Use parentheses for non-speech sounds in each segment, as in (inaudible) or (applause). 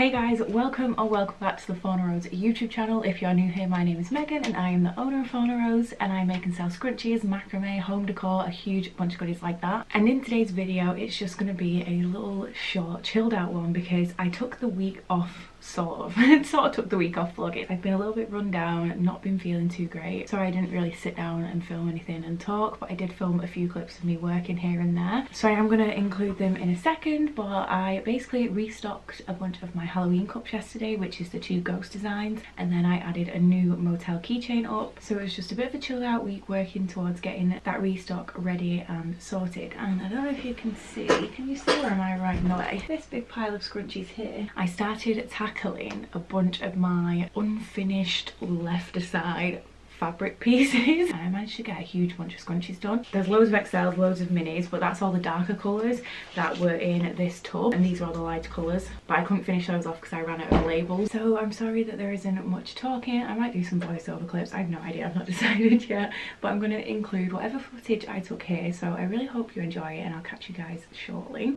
Hey guys, welcome or welcome back to the Fauna Rose YouTube channel. If you're new here, my name is Megan and I am the owner of Fauna Rose and I make and sell scrunchies, macrame, home decor, a huge bunch of goodies like that. And in today's video, it's just going to be a little short, chilled out one because I took the week off sort of (laughs) sort of took the week off vlogging i've been a little bit run down not been feeling too great. So i didn't really sit down and film anything and talk but i did film a few clips of me working here and there. So i am going to include them in a second but i basically restocked a bunch of my halloween cups yesterday which is the two ghost designs and then i added a new motel keychain up. So it was just a bit of a chilled out week working towards getting that restock ready and sorted. And i don't know if you can see can you see where am i right? Now this big pile of scrunchies here. I started tackling a bunch of my unfinished left aside fabric pieces (laughs) I managed to get a huge bunch of scrunchies done. There's loads of XLs, loads of minis, but that's all the darker colours that were in this tub and these are all the light colours but I couldn't finish those off because I ran out of labels. So I'm sorry that there isn't much talking. I might do some voiceover clips, I have no idea, I've not (laughs) decided yet but I'm going to include whatever footage I took here so I really hope you enjoy it and I'll catch you guys shortly.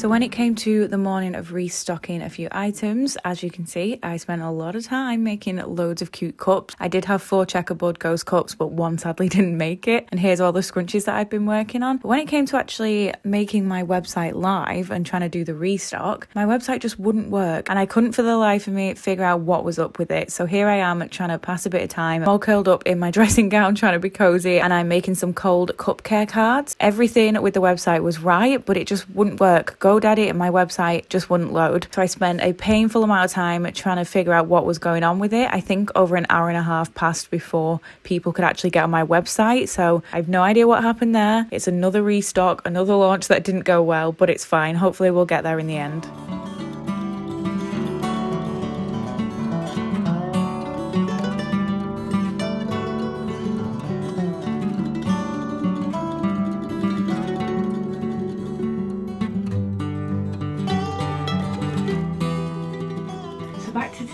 So when it came to the morning of restocking a few items, as you can see, I spent a lot of time making loads of cute cups. I did have four checkerboard ghost cups, but one sadly (laughs) didn't make it. And here's all the scrunchies that I've been working on. But when it came to actually making my website live and trying to do the restock, my website just wouldn't work. And I couldn't for the life of me figure out what was up with it. So here I am trying to pass a bit of time, all curled up in my (laughs) dressing gown, trying to be cozy, and I'm making some cold cup care cards. Everything with the website was right, but it just wouldn't work. GoDaddy and my website just wouldn't load. So I spent a painful amount of time trying to figure out what was going on with it. I think over an hour and a half passed before people could actually get on my website. So I have no idea what happened there. It's another restock, another launch that didn't go well, but it's fine. Hopefully, we'll get there in the end.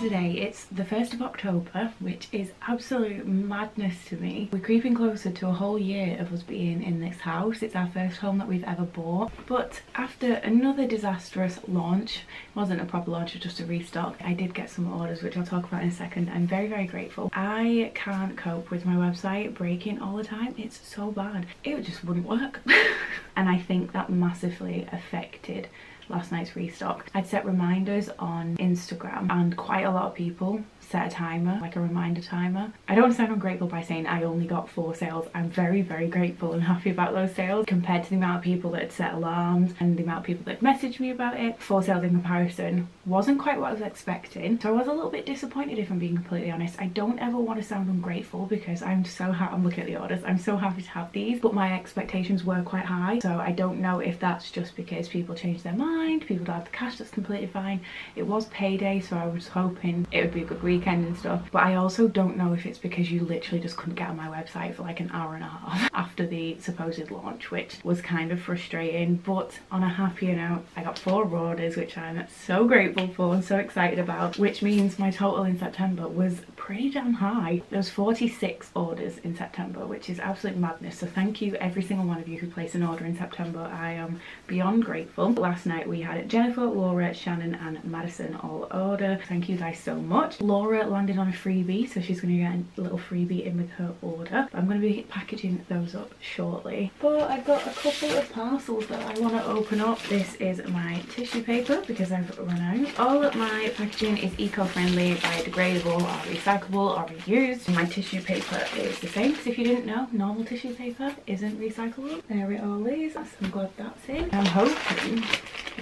Today. It's the 1st of October, which is absolute madness to me. We're creeping closer to a whole year of us being in this house. It's our first home that we've ever bought. But after another disastrous launch, it wasn't a proper launch, it was just a restock, I did get some orders, which I'll talk about in a second. I'm very, very grateful. I can't cope with my website breaking all the time. It's so bad. It just wouldn't work. (laughs) and I think that massively affected last night's restock. I'd set reminders on Instagram and quite a lot of people set a timer, like a reminder timer. I don't sound ungrateful by saying I only got four sales. I'm very, very grateful and (laughs) happy about those sales compared to the amount of people that had set alarms and the amount of people that messaged me about it. Four sales in comparison wasn't quite what I was expecting. So I was a little bit disappointed if I'm being completely honest. I don't ever want to sound ungrateful because I'm so happy, I'm looking at the orders, I'm so happy to have these, but my expectations were quite high. So I don't know if that's just because people changed their mind, people don't have the cash, that's completely fine. It was payday, so I was hoping it would be a good weekend and stuff but I also don't know if it's because you literally just couldn't get on my website for like an hour and a half (laughs) after the supposed launch which was kind of frustrating but on a happier note I got four orders which I'm so grateful for and so excited about which means my total in September was pretty damn high. There was 46 orders in September, which is absolute madness. So thank you every single one of you who placed an order in September. I am beyond grateful. Last night we had Jennifer, Laura, Shannon and Madison all order. Thank you guys so much. Laura landed on a freebie, so she's going to get a little freebie in with her order. I'm going to be packaging those up shortly. But I've got a couple of parcels that I want to open up. This is my tissue paper because I've run out. All of my packaging is eco-friendly, biodegradable or recyclable or reused. My tissue paper is the same because if you didn't know, normal tissue paper isn't recyclable. There it all is. I'm glad that's in. I'm hoping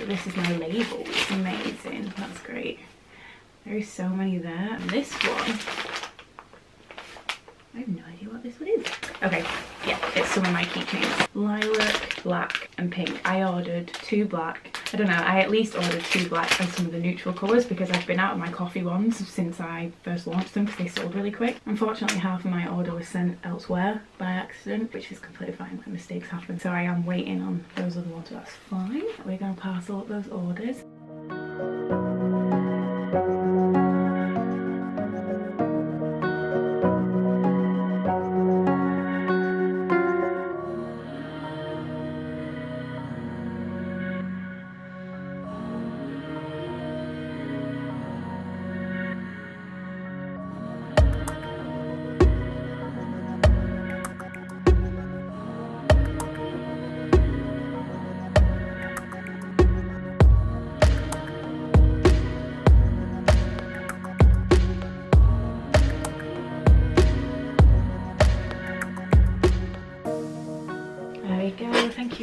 this is my label. It's amazing. That's great. There's so many there. And this one, I have no idea what this one is. Okay, yeah, it's some of my keychains. Lilac, black and pink. I ordered two black I don't know, I at least ordered two black and some of the neutral colours because I've been out of my coffee ones since I first launched them because they sold really quick. Unfortunately half of my order was sent elsewhere by accident which is completely fine when mistakes happen so I am waiting on those other ones, that's fine. We're going to parcel up those orders.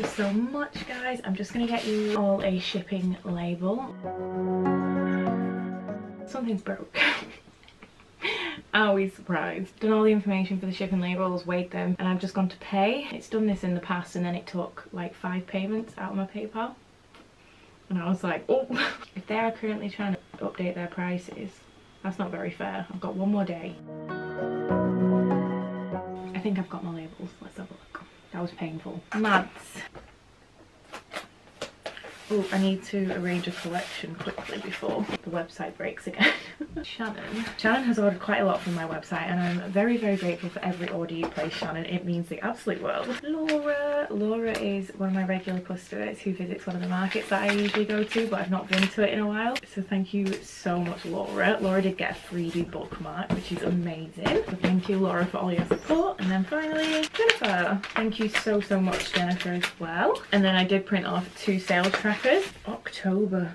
So much guys. I'm just gonna get you all a shipping label. Something's broke. (laughs) Always surprised? Done all the information for the shipping labels weighed them and i've just gone to pay. It's done this in the past and then it took like five payments out of my paypal. And i was like oh. (laughs) If they are currently trying to update their prices that's not very fair. I've got one more day. I think i've got my labels. Let's have a look that was painful. Mads Oh, I need to arrange a collection quickly before the website breaks again. (laughs) Shannon. Shannon has ordered quite a lot from my website and I'm very, very grateful for every order you place, Shannon. It means the absolute world. Laura. Laura is one of my regular customers who visits one of the markets that I usually go to, but I've not been to it in a while. So thank you so much, Laura. Laura did get a freebie bookmark, which is amazing. So thank you, Laura, for all your support. And then finally, Jennifer. Thank you so, so much, Jennifer, as well. And then I did print off two sales trackers. October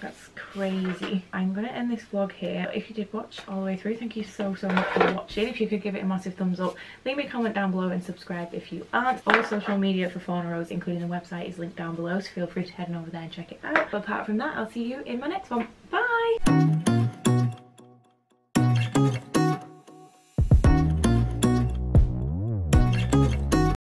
That's crazy. I'm going to end this vlog here. If you did watch all the way through, thank you so, so much for watching. If you could give it a massive thumbs up, leave me a comment down below and subscribe if you aren't. All social media for Fauna Rose, including the website, is linked down below, so feel free to head on over there and check it out. But apart from that, I'll see you in my next one. Bye!